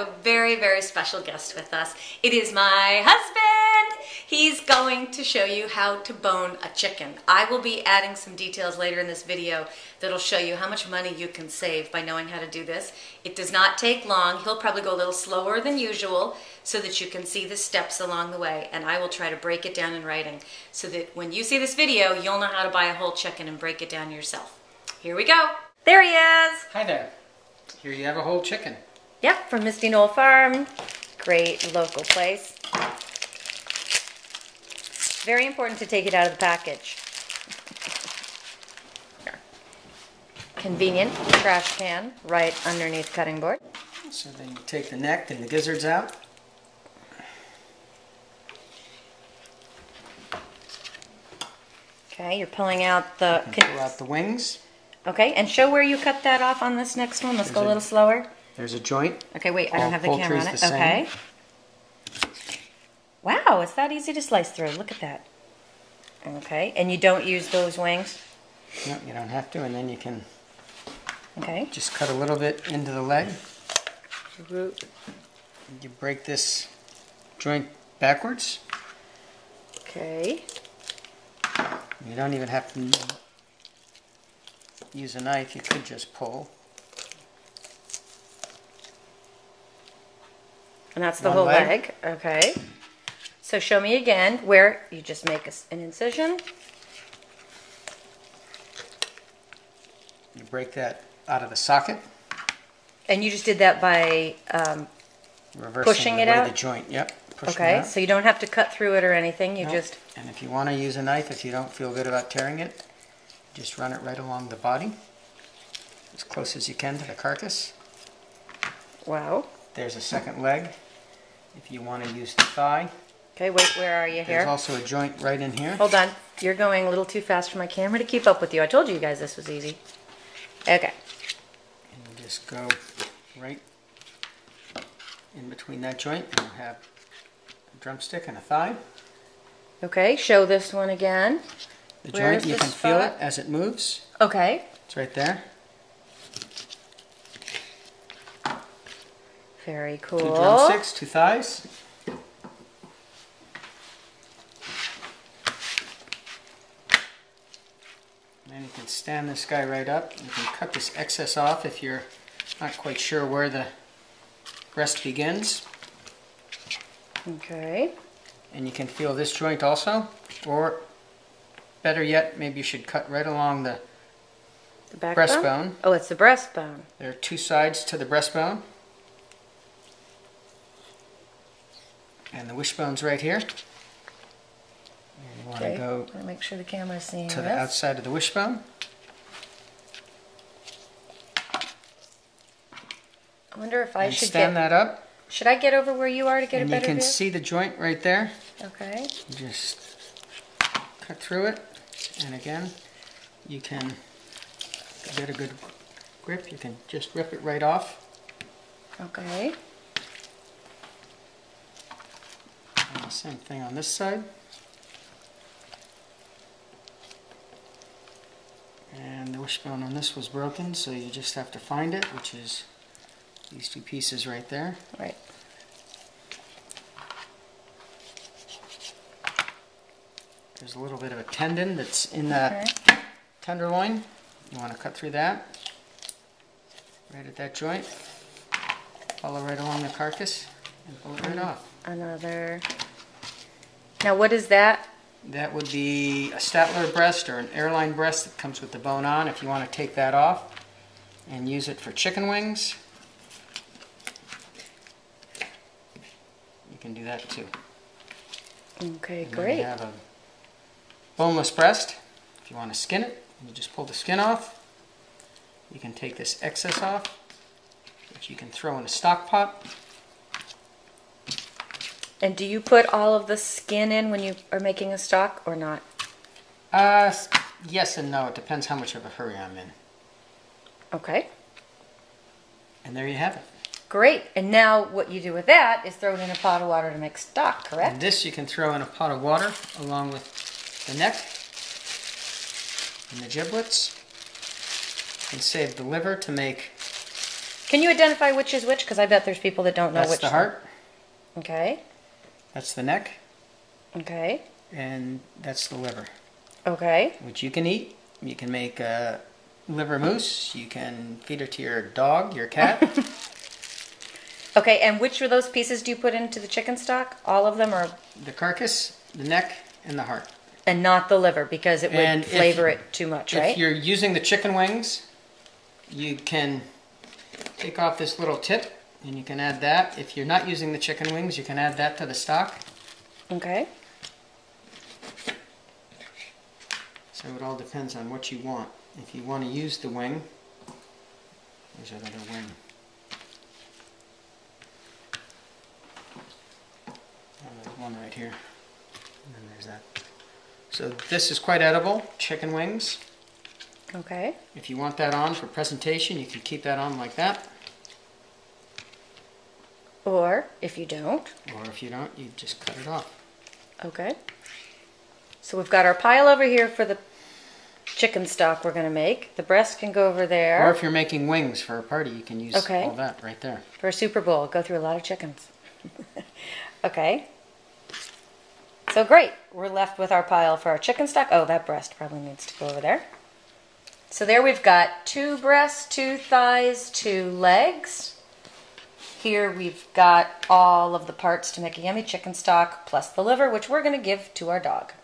a very, very special guest with us. It is my husband. He's going to show you how to bone a chicken. I will be adding some details later in this video that'll show you how much money you can save by knowing how to do this. It does not take long. He'll probably go a little slower than usual so that you can see the steps along the way. And I will try to break it down in writing so that when you see this video, you'll know how to buy a whole chicken and break it down yourself. Here we go. There he is. Hi there. Here you have a whole chicken. Yep, from Misty Knoll Farm. Great local place. Very important to take it out of the package. Convenient trash can right underneath cutting board. So then you take the neck and the gizzards out. Okay, you're pulling out the. Pull out the wings. Okay, and show where you cut that off on this next one. Let's go a- little slower. There's a joint. Okay, wait, I don't have the camera on it. Okay. Wow, it's that easy to slice through. Look at that. Okay, and you don't use those wings? No, you don't have to. And then you can Okay. just cut a little bit into the leg. You break this joint backwards. Okay. You don't even have to use a knife. You could just pull. And that's the One whole leg. leg. Okay. So show me again where you just make an incision. You break that out of the socket, And you just did that by, um, reversing Pushing it out? the joint. Yep. pushing okay, so you don't have to cut through it or anything. You Nope. just, And if you want to use a knife, if you don't feel good about tearing it, just run it right along the body, as close as you can to the carcass. wow. There's a second leg. If you want to use the thigh, Okay, wait, where are you here? there's also a joint right in here. Hold on. You're going a little too fast for my camera to keep up with you. I told you guys this was easy. Okay. And just go right in between that joint, and have a drumstick and a thigh. Okay, show this one again. The Where joint, you can feel it as it moves. Okay. It's right there. Very cool. Two drumsticks, two thighs. And you can stand this guy right up. You can cut this excess off if you're not quite sure where the breast begins. Okay. And you can feel this joint also. Or better yet, maybe you should cut right along the The breastbone. Oh, it's the breastbone. There are two sides to the breastbone. And the wishbone's right here. And you want Okay. to go make sure the camera's seeing to the outside of the wishbone. I wonder if I and should stand get. that up. Should I get over where you are to get and a you better can view? see the joint right there. Okay. Just cut through it. And again, you can get a good grip. You can just rip it right off. Okay. And the same thing on this side. And the wishbone on this was broken, so you just have to find it, which is these two pieces right there. Right. There's a little bit of a tendon that's in that Okay. tenderloin. You want to cut through that. Right at that joint. Follow right along the carcass and pull it right off. Another. Now, what is that? That would be a Statler breast or an airline breast that comes with the bone on. If you want to take that off and use it for chicken wings, you can do that too. Okay, And great. You have a boneless breast. If you want to skin it, you just pull the skin off. You can take this excess off, which you can throw in a stock pot. And do you put all of the skin in when you are making a stock or not? Uh, yes and no. It depends how much of a hurry I'm in. Okay. And there you have it. Great. And now what you do with that is throw it in a pot of water to make stock, correct? And this you can throw in a pot of water along with the neck and the giblets. and save the liver to make Can you identify which is which? Because I bet there's people that don't know That's which. the heart. Okay. That's the neck. Okay. And that's the liver, Okay. which you can eat. You can make a liver mousse. You can feed it to your dog, your cat. Okay. And which of those pieces do you put into the chicken stock? All of them, or the carcass, the neck, and the heart. and not the liver because it would And if- flavor it too much, If right? you're using the chicken wings, you can take off this little tip and you can add that. If you're not using the chicken wings, you can add that to the stock. Okay. So it all depends on what you want. If you want to use the wing, there's another wing. Oh, there's one right here. And then there's that. So this is quite edible, chicken wings. Okay. If you want that on for presentation, you can keep that on like that. Or if you don't, Or if you don't, you just cut it off. okay. So we've got our pile over here for the chicken stock we're going to make. The breast can go over there. Or if you're making wings for a party, you can use Okay. all that right there. for a Super Bowl. Go through a lot of chickens. okay. So great. We're left with our pile for our chicken stock. Oh, that breast probably needs to go over there. So there we've got two breasts, two thighs, two legs. Here we've got all of the parts to make a yummy chicken stock, plus the liver, which we're going to give to our dog.